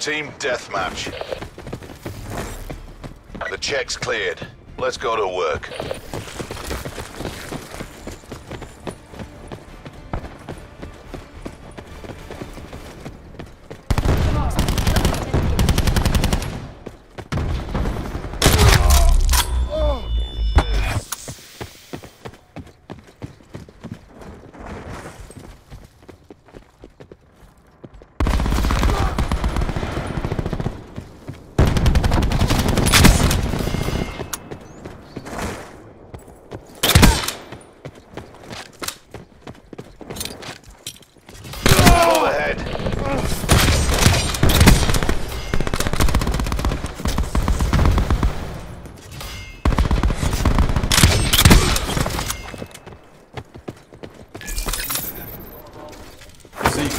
Team deathmatch. The check's cleared. Let's go to work.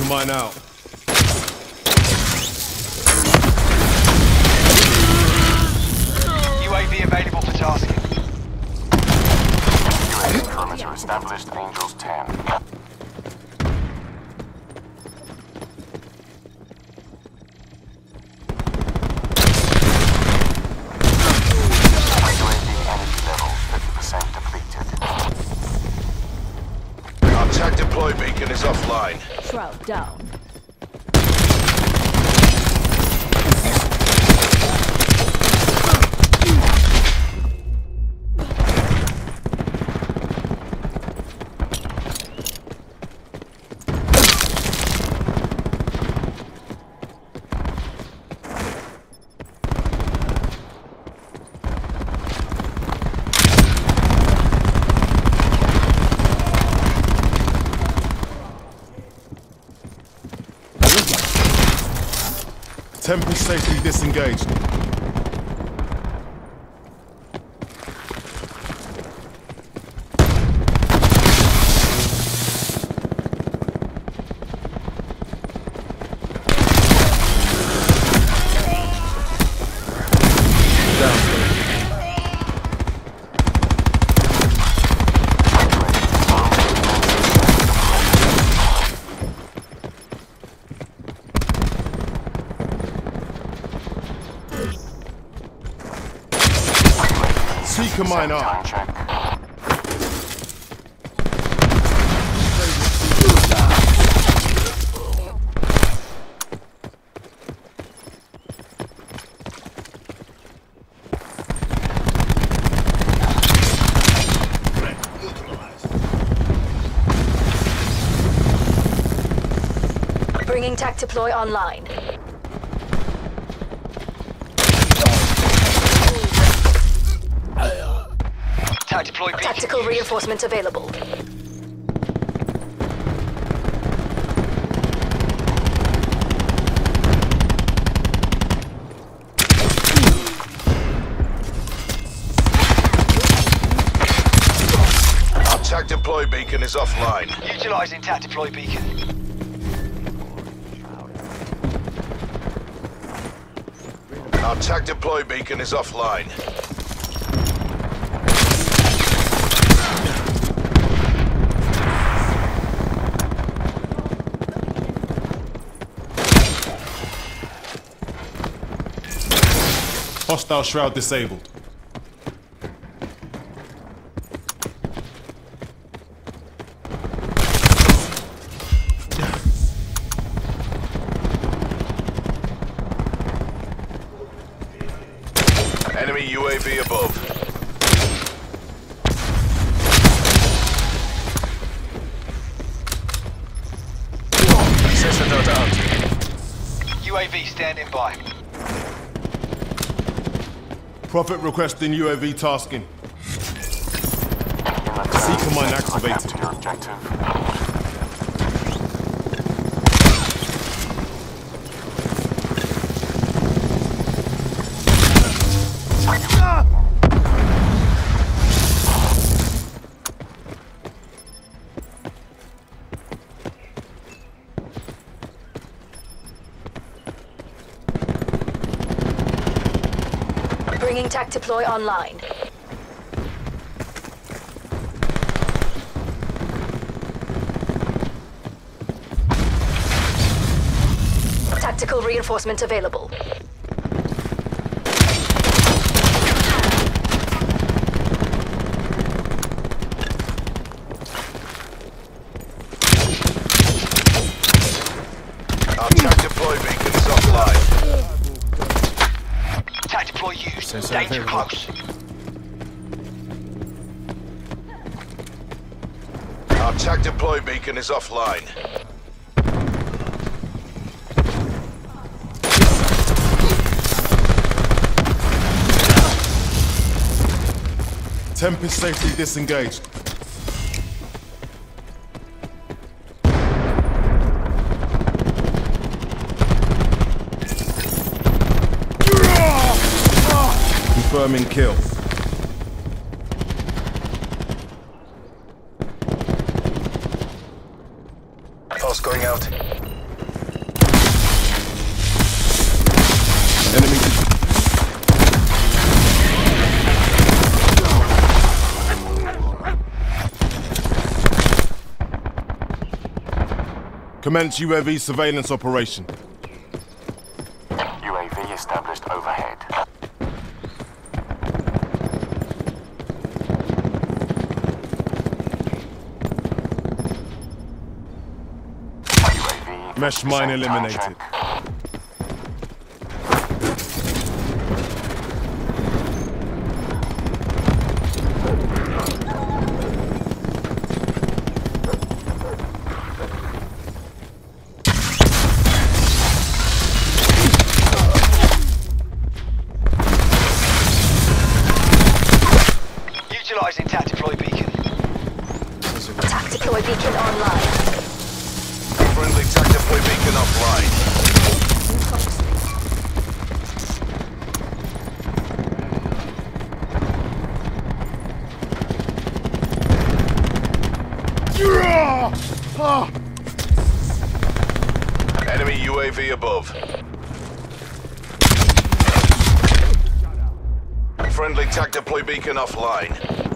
Mine out. UAV available for tasking. UAV perimeter established. Angels 10. Attack deploy beacon is offline. Shroud down. Tempest safely disengaged. Seeker mine Time Bringing tac deploy online. Attack deploy beacon. Tactical reinforcement available. Our attack deploy beacon is offline. Utilizing attack deploy beacon. Our attack deploy beacon is offline. Hostile shroud disabled. Enemy UAV above. Sentinel down. UAV standing by. Prophet requesting UAV tasking. Seeker mine activated. Bringing tac deploy online. Tactical reinforcement available. Our tac deploy beacon is offline. Tac deploy used. Danger available. close. Our tac deploy beacon is offline. Tempest safely disengaged. Confirming kill. Pulse going out. Enemy. Commence UAV surveillance operation. UAV established overhead. UAV. Mesh mine eliminated. Utilizing tac deploy beacon. Tac deploy beacon online. Friendly tac deploy beacon. Enemy UAV above. Friendly tac deploy beacon offline.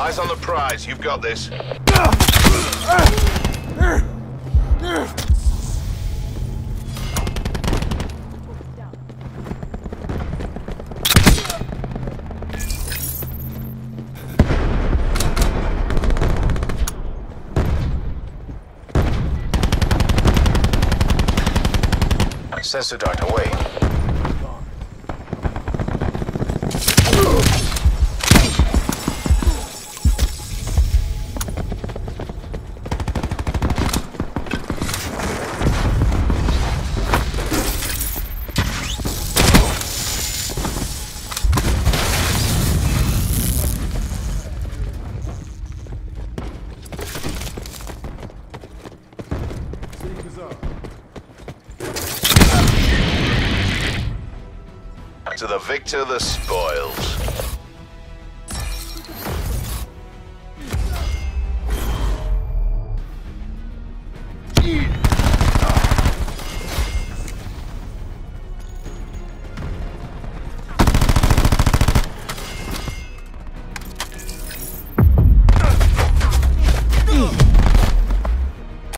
Eyes on the prize. You've got this. Sensor dart away. To the victor, the spoils.